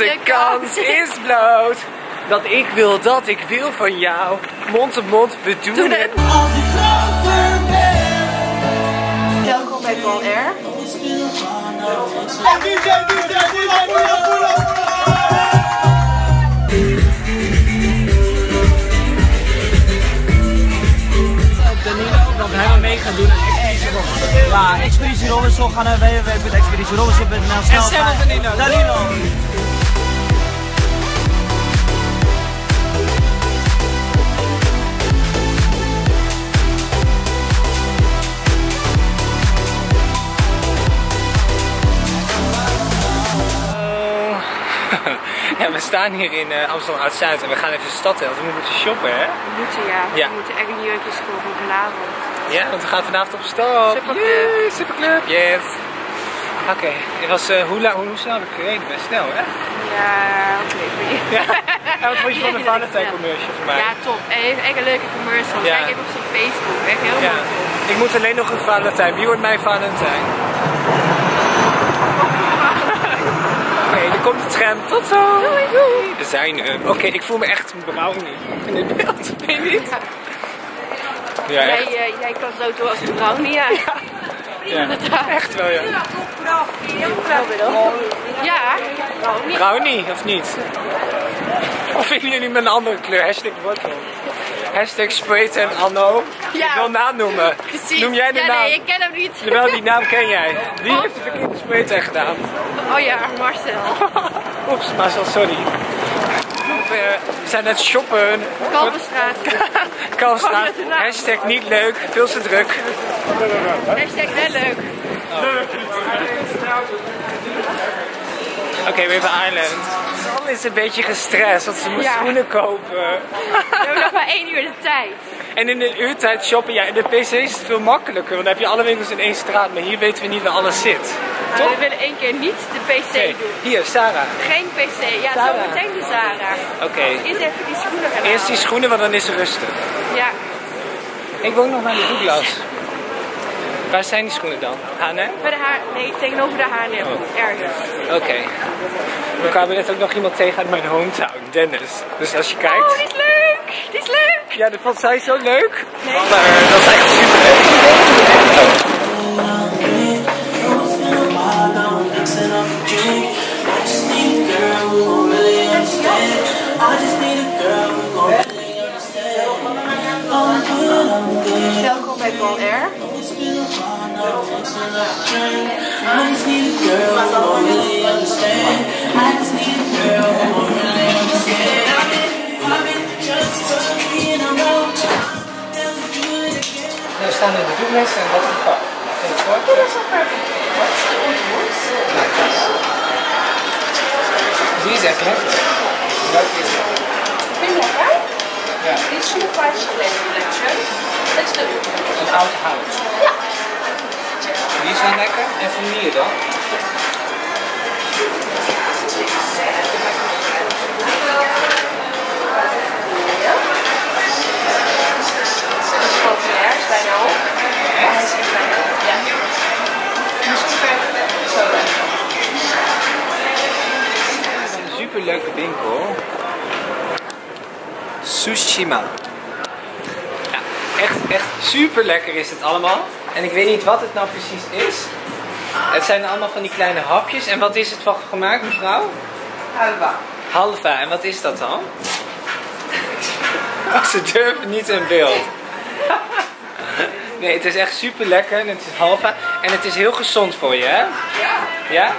de kans is bloot. Dat ik wil, dat ik wil van jou. Mond op mond, we doen, Doen het. het. Welkom bij Ball Air. Danilo, dat hij mee gaan doen aan Expeditie Robinson. Ja, Expeditie Robinson. Ga naar www.expeditierobinson.nl. Snel Sam Danilo? Danilo. Staan hier in eh, Amsterdam Oud-Zuid en we gaan even de stad in. Want we moeten shoppen, hè? We moeten ja, Ja. we moeten echt jurkjes kopen vanavond. Ja, want we gaan vanavond op stap. Superclub. Superclub. Yes. Oké, het was, eh, hoe, hoe, hoe snel heb ik gereden? Best snel, hè? Ja, oké. voor je. Ja. En wat vond je van de Valentijn commercial voor mij? Ja, top. En heeft echt een leuke commercial. Ja. Kijk even op zijn Facebook. Echt heel Ja. mooi top. Ik moet alleen nog een Valentijn. Wie wordt mijn Valentijn? Komt het scherm. Tot zo. Doei, doei. We zijn er. Oké, ik voel me echt een brownie in dit beeld. Weet je niet? Ja, Jij, eh, jij kan zo toe als een brownie, ja. Ja, Inderdaad. echt wel, ja. Ja, brownie. Brownie, of niet? Of vinden jullie met een andere kleur? Hashtag wortel. Hashtag Sprayt en Anno. Ja. Ik wil naam noemen. Precies. Noem jij de ja, naam? nee, ik ken hem niet. Jawel, die naam ken jij. Wie heeft de verkeerde Sprayt gedaan? Oh ja, Marcel. Oeps, Marcel, sorry. We zijn net shoppen. Kalverstraat. Naam. Hashtag niet leuk. Veel te druk. Hashtag wel leuk. Oké, we hebben Island. Sam is een beetje gestrest, want ze moet Ja. schoenen kopen. We hebben nog maar één uur de tijd. En in een uurtijd shoppen, ja, in de PC is het veel makkelijker, want dan heb je alle winkels in één straat, maar hier weten we niet waar alles zit. Maar Toch? we willen één keer niet de PC doen. hier, Sarah. Geen PC. Ja, zo meteen de Zara. Oké. Eerst even die schoenen gaan Eerst die schoenen, want dan is het rustig. Ja. Ik woon nog naar de Douglas. Waar zijn die schoenen dan? H&M? Bij de haar... Nee, tegenover de H&M. Oh. Ergens. Oké. We kwamen net ook nog iemand tegen uit mijn hometown, Dennis. Dus als je kijkt... Oh, die is leuk! Die is leuk! Ja, dat vond zij zo leuk. Maar dat is echt staan in de en wat is het pad? In het kort? Die is echt lekker. Is het? Vind je lekker? Ja, Dit is een Price Collection. Dat is de een oud hout. Die is wel lekker. En vanille dan? Populair, is bijna op. Echt? Ja. Een superleuke winkel. Sushima. Ja, echt, echt super lekker is het allemaal. En ik weet niet wat het nou precies is. Het zijn allemaal van die kleine hapjes. En wat is het van gemaakt, mevrouw? Halva. Halva. En wat is dat dan? Ze durven niet in beeld. Nee, het is echt super lekker. En het is halva. En het is heel gezond voor je, hè? Ja. Ja?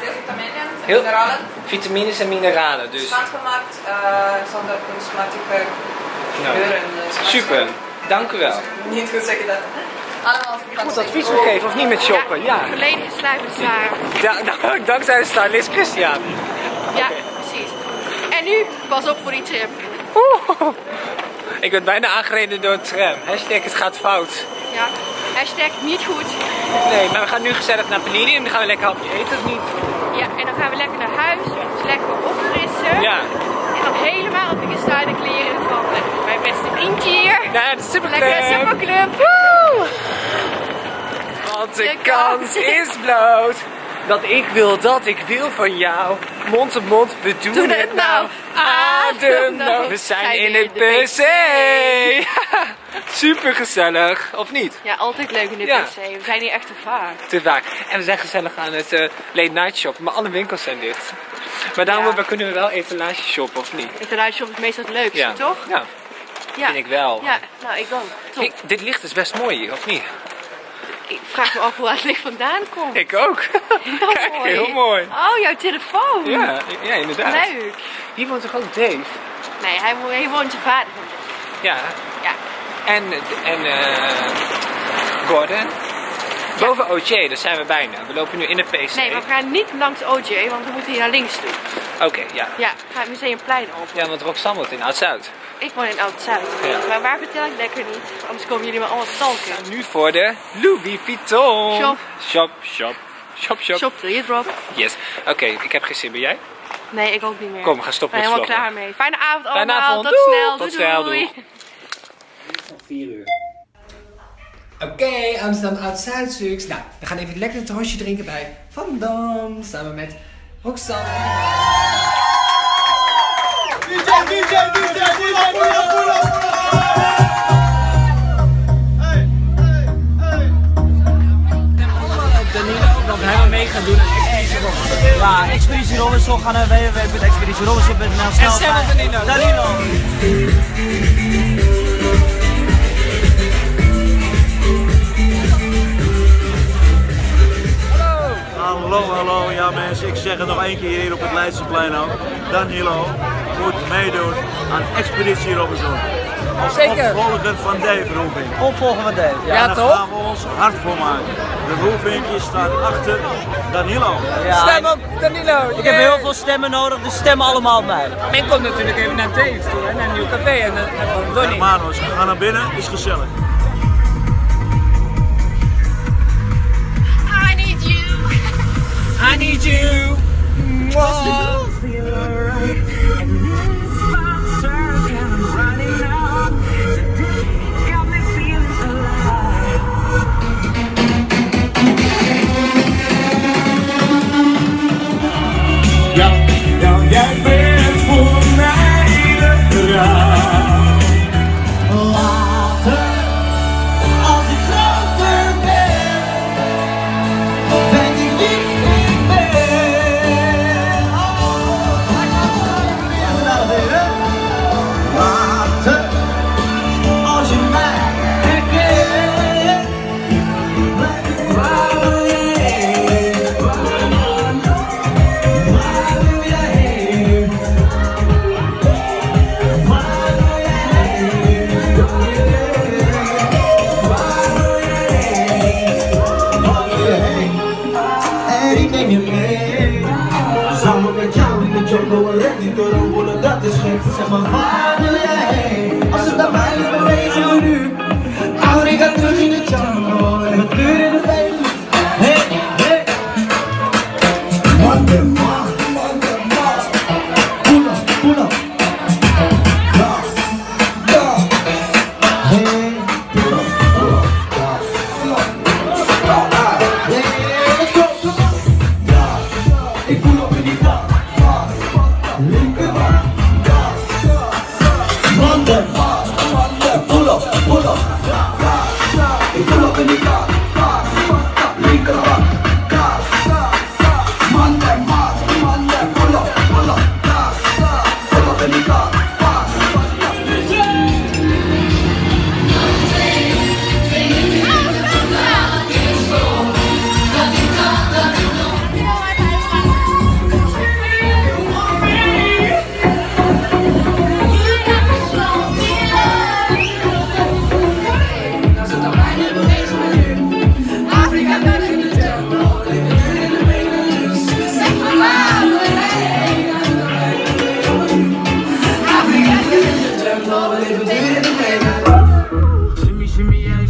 Veel vitaminen, Heel- mineralen. Vitamines en mineralen. Dus Handgemaakt, uh, zonder kunstmatige nou, geuren. eh, super. Dank u wel. Niet goed zeggen dat. Goed advies gegeven, of niet met shoppen? Ja. Zara. Da- da- dankzij de stylist Christian. Ja, precies. En nu, pas op voor die trip. Oeh. Ik werd bijna aangereden door een tram. Hashtag het gaat fout. Ja. Hashtag niet goed. Nee, maar we gaan nu gezellig naar Panini en dan gaan we lekker hapje eten of niet? Ja, en dan gaan we lekker naar huis. Dus lekker opfrissen. Ja. En dan helemaal op de gestuurde kleren van mijn beste vriendje hier. Ja, de superclub. Lekker superclub. Woe! Want de De kans kans. is bloot. Dat ik wil, dat ik wil van jou. Mond op mond, we doen, Doen het het nou. nou. Ademnood. We zijn in het PC. Super gezellig, of niet? Ja, altijd leuk in de Ja. PC. We zijn hier echt te vaak. Te vaak. En we zijn gezellig aan het eh, late night shoppen, maar alle winkels zijn dicht. Maar daarom Ja. we kunnen we wel etalage shoppen, of niet? Ik vind shop is meestal het leukste, Ja. toch? Ja, Ja. vind ik wel. Ja, nou ik ook. Top. Kijk, dit licht is best mooi hier, of niet? Ik vraag me af hoe het licht vandaan komt. Ik ook. Heel Kijk, mooi. heel mooi. Oh, jouw telefoon. Ja, ja, inderdaad. Leuk. Hier woont toch ook Dave? Nee, hij, hij woont zijn vader. Ja. Ja. En, en eh Gordon. Boven OJ, daar zijn we bijna. We lopen nu in de PC. Nee, maar we gaan niet langs OJ, want we moeten hier naar links toe. Oké, ja. Ja, ga het Museumplein op. Ja, want Roxanne woont in Oud-Zuid. Ik woon in Oud-Zuid. Ja. Maar waar vertel ik lekker niet? Anders komen jullie me allemaal stalken. Nu voor de Louis Vuitton. Shop. Shop, shop. Shop, shop. Shop till you drop. Yes. Oké, ik heb geen zin. Ben jij? Nee, ik ook niet meer. Kom, we gaan stoppen Ik ben met helemaal klaar mee. Fijne avond Fijne allemaal. avond. Tot Doei. snel. Tot Doei, snel. doei. Doei. 4 uur. Oké, Amsterdam Oud-Zuid. Nou, we gaan even lekker een terrasje drinken bij Van Dam. Samen met Roxanne. Ja, Expeditie Robinson. Ga naar www.expeditierobinson.nl. Snel stem op Danilo. Danilo. Hallo, hallo. Ja mensen, ik zeg het nog één keer hier op het Leidseplein ook. Danilo meedoen aan Expeditie Robinson. Als Zeker. opvolger van Dave Roelvink. Opvolgen van Dave. Ja. en daar gaan we ons hard voor maken. De Roelvinkjes staan achter Danilo. Ja, Stem op Danilo. Ik heb heel veel stemmen nodig, dus stem allemaal op mij. En kom natuurlijk even naar Dave toe, hè, naar een nieuw café en dan we Donnie. Manos, ga naar binnen, is gezellig. I need you. I need you. Nu. Afrika terug in de jungle Jimmy